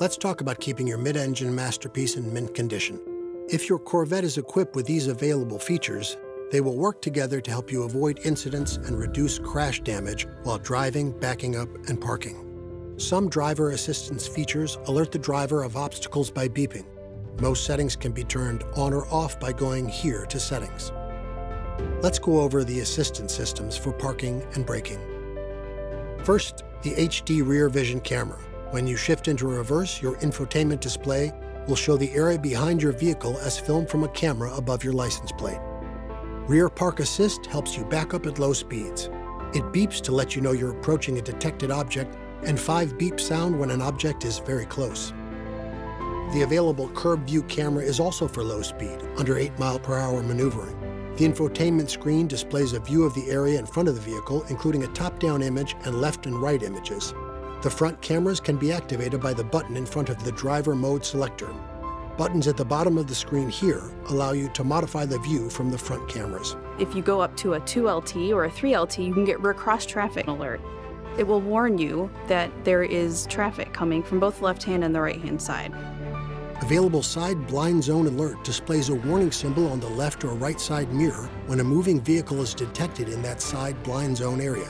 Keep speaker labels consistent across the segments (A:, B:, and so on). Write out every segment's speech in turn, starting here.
A: Let's talk about keeping your mid-engine masterpiece in mint condition. If your Corvette is equipped with these available features, they will work together to help you avoid incidents and reduce crash damage while driving, backing up, and parking. Some driver assistance features alert the driver of obstacles by beeping. Most settings can be turned on or off by going here to Settings. Let's go over the assistance systems for parking and braking. First, the HD rear vision camera. When you shift into reverse, your infotainment display will show the area behind your vehicle as filmed from a camera above your license plate. Rear Park Assist helps you back up at low speeds. It beeps to let you know you're approaching a detected object, and five beep sound when an object is very close. The available curb view camera is also for low speed, under 8 mile per hour maneuvering. The infotainment screen displays a view of the area in front of the vehicle, including a top-down image and left and right images. The front cameras can be activated by the button in front of the driver mode selector. Buttons at the bottom of the screen here allow you to modify the view from the front cameras.
B: If you go up to a 2LT or a 3LT, you can get rear cross traffic alert. It will warn you that there is traffic coming from both the left hand and the right hand side.
A: Available side blind zone alert displays a warning symbol on the left or right side mirror when a moving vehicle is detected in that side blind zone area.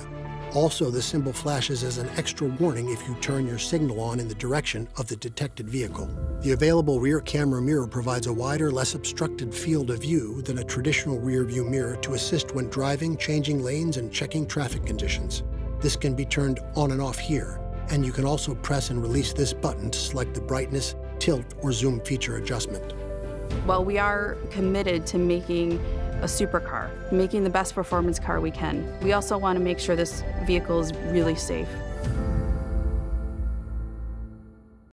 A: Also, the symbol flashes as an extra warning if you turn your signal on in the direction of the detected vehicle. The available rear camera mirror provides a wider, less obstructed field of view than a traditional rear view mirror to assist when driving, changing lanes, and checking traffic conditions. This can be turned on and off here, and you can also press and release this button to select the brightness, tilt, or zoom feature adjustment.
B: Well, we are committed to making a supercar, making the best performance car we can. We also want to make sure this vehicle is really safe.